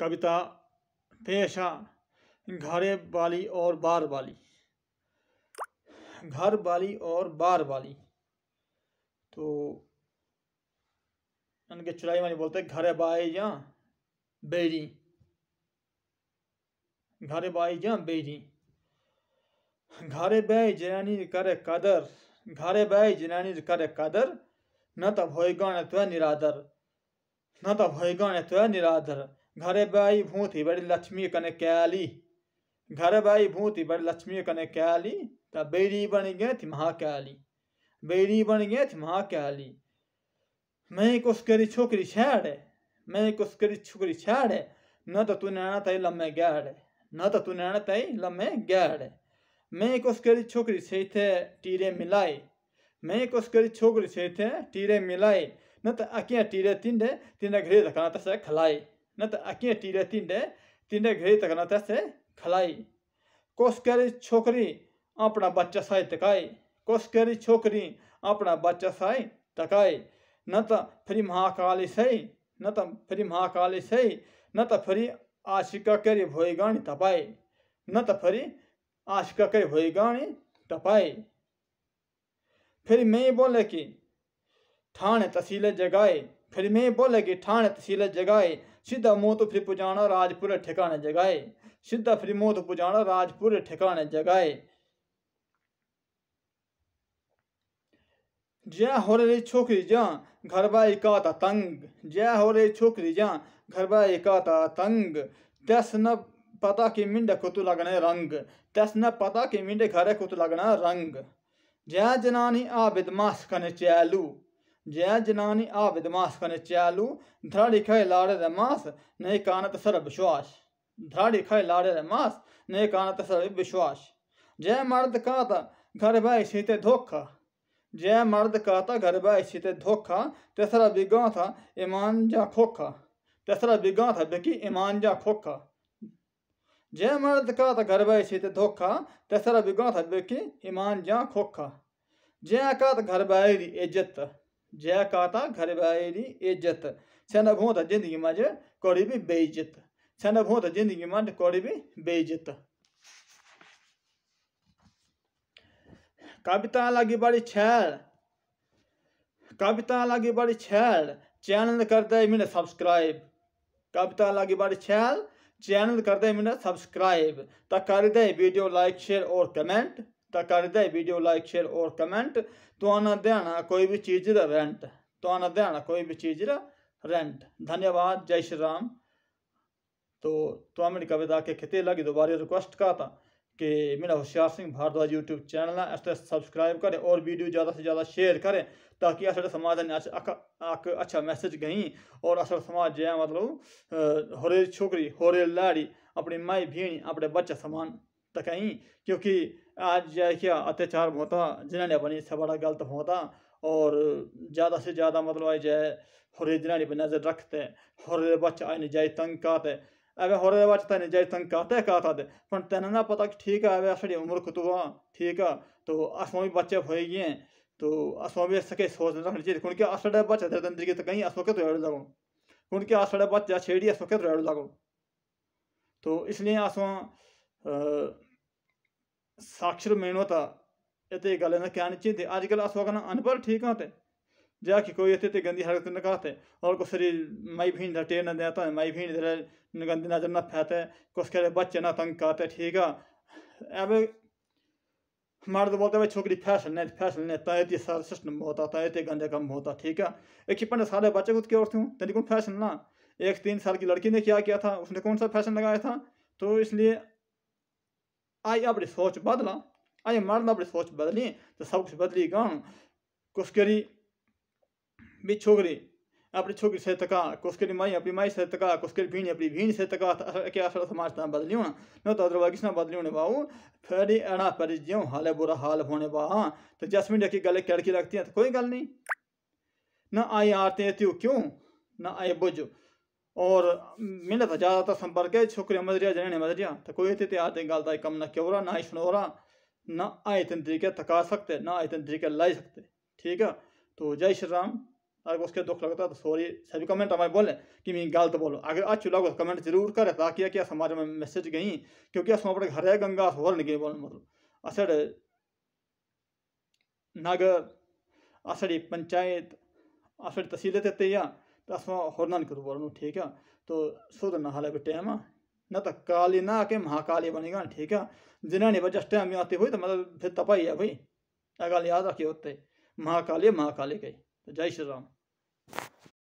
कविता, पेशा, घरे वाली और बार वाली घर वाली और बार वाली तो उनके चुराई वाली बोलते घरे बाई या बेरी। घरे बाई या बेरी। घरे बाई जनानी करे कदर, घरे बाई जनानी करे कदर, न तो भोईगा न तो निरादर। न तो भोईगा न तो निरादर। घरे बाई भूत बड़ी लक्ष्मी कने क्याली। घर बाई भूत बड़ी लक्ष्मी कने क्याली तो बेरी बन गए थी महाक्याली बेरी बन गए थी महाक्याली मैं कुछ करी छोकरी छाड़, मैं कुछ करी छोकरी छाड़, न तो तू नैना तई लम्बे गैड़ न तो तू नैना तई लम्बे गैड़ मैं कुछ करी छोकरी से थे टीरे मिलाए मैं कुछ करी छोकरी से थे टीरे मिलाए न तो अकिया टीरे तिंडे तिंडे घरे तकना तसे खलाए न तो अकिया टीरे तिंडे तिंडे घरे तकना तसे खलाई। कुछ करी छोकरी अपना बच्चा साई तकाए कुछ करी छोकरी अपना बच्चा साई तकाए न तो फिर महाकाली सही न तो फिर महाकाली सही न तो फिर आशिका करी भोई गाणी तपाए न तो फिर आशिका करी भोई गाणी तपाए फिर मैं बोले कि ठाणे तहसील जगाए फिर मैं बोले कि ठाणे तहसील जगाए सीधा मुँह तो फिर पुजाना राजपुर ठिकाने जगाए। सीधा फिर मुँह तो पुजाना राजपुर ठिकाने जगाए। जय हो रे छोकरी जा, घर बाई का ता तंग। जय हो रे छोकरी जा, घर बाई का ता तंग। तस न पता कि मिंड कुत लगने रंग। तस न पता कि मिंड घरे कुत लगना रंग। जय जनानी आ विदमास कने चैलू। जय जनानी आ विदमास कने चैलू धड़ी खाए लाड़े रे मास नहीं कानत सर विश्वास। धड़ी खाए लाड़े रे मास नहीं कानत सर विश्वास। जय मर्द का ता घर बाई सीते धोखा। जय मर्द कहता घर बाई ते धोखा, तेसरा बिगा था ईमान जा खोखा। तेसरा बिगा था बेकी ईमान जा खोखा। जय मर्द कहता घर बाई ते धोखा, तेसरा बिगा था बेकी ईमान जा खोखा। जय कहता घर बाई इज़्ज़त। जय कहता घर बाई इज़्ज़त सेना भूत ज़िंदगी मज कोड़ी भी बेइज्जत। सेना भूत ज़िंदगी मज कोड़ी भी बेइज्जत। कविता लगी बड़ी छैल। कविता लगी बड़ी छैल। चैनल कर दे मैंने सब्सक्राइब। कविता लगी बड़ी छैल। चैनल कर दे मैंने सब्सक्राइब। तो कर दे वीडियो लाइक, शेयर और कमेंट। दे वीडियो लाइक, शेयर और कमेंट। तो आना देना कोई भी चीज़ रा रेंट तो आना देना कोई भी चीज़ रा रेंट धन्यवाद, जय श्री राम। तो तो मेरी कविता के खिते लगी दोबारा रिक्वेस्ट का था कि मेरा होशियार सिंह भारद्वाज यूट्यूब चैनल है इस सब्सक्राइब करें और वीडियो ज़्यादा से ज़्यादा शेयर करें, ताकि अस समाज ने अच्छा मैसेज कहीं और अस समाज जो है मतलब होरे छोकरी, होरे लाड़ी, अपनी माई भीणी अपने बच्चे समान तक क्योंकि आज क्या अत्याचार होता, जिन्होंने बनी से बड़ा गलत होता और ज़्यादा से ज़्यादा मतलब जो है होरे जिन्होंने पर नज़र रखते होरे बच्चे आए जाए तंग काते। अबे होरे बच्चे तने जाए तंग काते काता दे पर तेना ना पता कि ठीक है, अबे असड़ी उम्र कुतुआ, ठीक है तो असों भी बच्चे हो गए तो असों भी सके सोच रखनी चाहिए क्योंकि असड़े बच्चे तेरे तंत्र की तो कहीं असों के तो लगो। क्योंकि असड़े बच्चे छेड़ी असों के तो लगो। तो इसलिए असों साक्षर मेहनत इतने गल चाहिए अजकल असों का अनपढ़ ठीक होते। जाके कोई इतने गंदी हरकत न करते। और कुछ मई भीन टेर न देता है मई भीन गंदी नज़र न फैते। कुछ करे बच्चे ना तंग करते, ठीक है अब मर्द बोलते भाई छोकरी फ़ैशन नहीं फ़ैशन नहीं ता इतनी सारा सिस्टम होता, ता इतने गंदे कम होता, ठीक है एक पंद्रह सारे बच्चे खुद की और थी? तेरी कौन फ़ैशन ना। एक तीन साल की लड़की ने क्या किया था? उसने कौन सा फ़ैशन लगाया था? तो इसलिए आई अपनी सोच बदला, आई मर्द अपनी सोच बदली तो सब कुछ बदली गाँव कुछ करी भी छोकरी, अपनी छोकरी से तका कुसकरी माई अपनी माई से तका कुसकरी भीण अपनी भीण से तका क्या समाज तना बदली होना न तो अदरवाइज़ किसना बदली होने बाऊ? फिर अड़ा पर ज्यों हाले बुरा हाल होने बा तो जसमिन की गले कड़की रखती है तो कोई गल नहीं न आई आते त्यों क्यों? न आए बुझ। और मैंने तो ज़्यादातर संपर्क है छोकरी मजरिया जने मजरिया तो कोई ते आते गल का कम ना क्यों ना ही सुनोरा, ना आए तन तरीके थका सकते, ना आए तन तरीके लाई सकते। ठीक है? तो जय श्री राम। अगर उसके दुख लगता तो सॉरी, सभी कमेंट हमारे बोले कि मैं गलत बोलो। अगर अच्छी तो कमेंट ज़रूर करे, ताकि क्या समाज में मैसेज गई, क्योंकि असम अपने घर है, गंगा होर नहीं गई बोल मतलब असड़ नगर, असड़ी पंचायत, असड़ी तहसील ते या तो अस होरना करूँ बोलूँ, ठीक है? तो शुद्ध नहा टाइम न तो काली ना के महाकाली बनेगा, ठीक है? जिन्हें नहीं बस टाइम आती हुई तो मतलब फिर तपाई है भाई। अगल याद रखिए होते। महाकाली महाकाली के तो जय श्री राम।